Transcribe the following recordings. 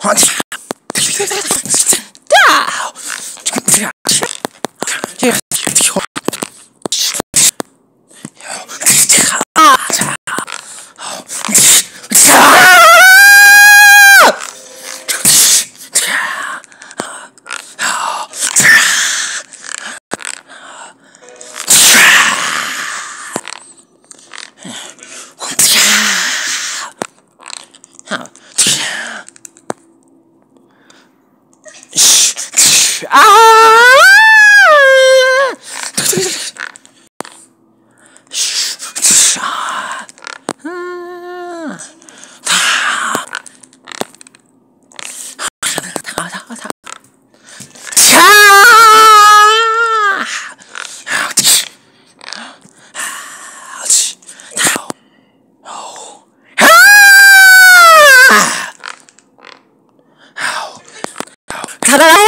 ほ ん 아! 가라!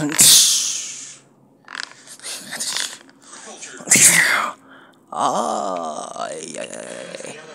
ah, yeah, yeah, yeah.